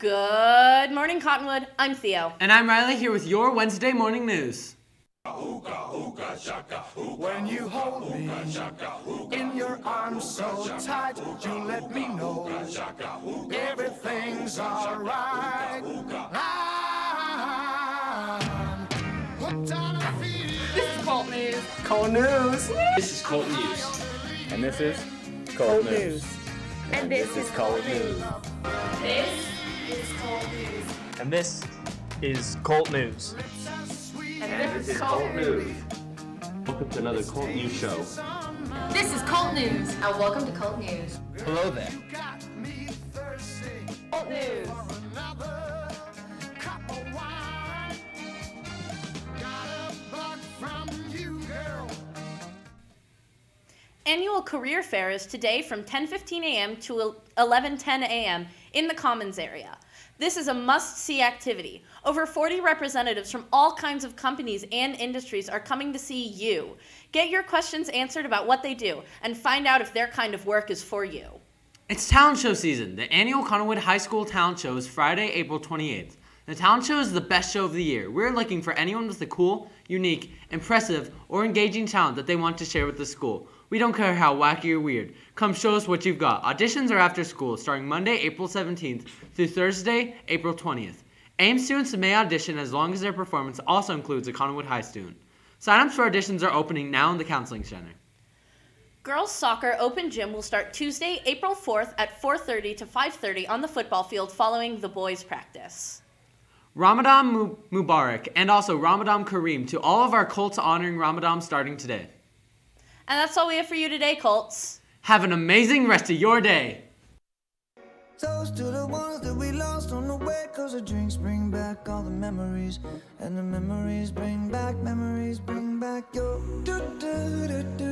Good morning, Cottonwood. I'm Theo. And I'm Riley here with your Wednesday morning news. When you hold me in your arms so tight, you let me know everything's alright. I'm hooked on a feeling. This is Colt News. Cold news. This is Colt News. And this is Cold news. And this is Cold news. This is Colt News. And this is Colt news. And this is Colt News. Welcome to another Colt News show. This is Colt News. And welcome to Colt News. Hello there. Got Colt News. for another cup of wine. Got a bug from you, girl. Annual career fair is today from 10:15 a.m. to 11:10 a.m. in the Commons area. This is a must-see activity. Over 40 representatives from all kinds of companies and industries are coming to see you. Get your questions answered about what they do and find out if their kind of work is for you. It's talent show season. The annual Cottonwood High School Talent Show is Friday, April 28th. The talent show is the best show of the year. We're looking for anyone with a cool, unique, impressive, or engaging talent that they want to share with the school. We don't care how wacky or weird. Come show us what you've got. Auditions are after school, starting Monday, April 17th through Thursday, April 20th. AIM students may audition as long as their performance also includes a Cottonwood High student. Sign-ups for auditions are opening now in the Counseling Center. Girls Soccer Open Gym will start Tuesday, April 4th at 4:30 to 5:30 on the football field following the boys' practice. Ramadan Mubarak and also Ramadan Kareem to all of our Colts honoring Ramadan starting today. And that's all we have for you today, Colts. Have an amazing rest of your day. Toast to the ones that we lost on the way Cause the drinks bring back all the memories And the memories bring back, memories bring back your do do do do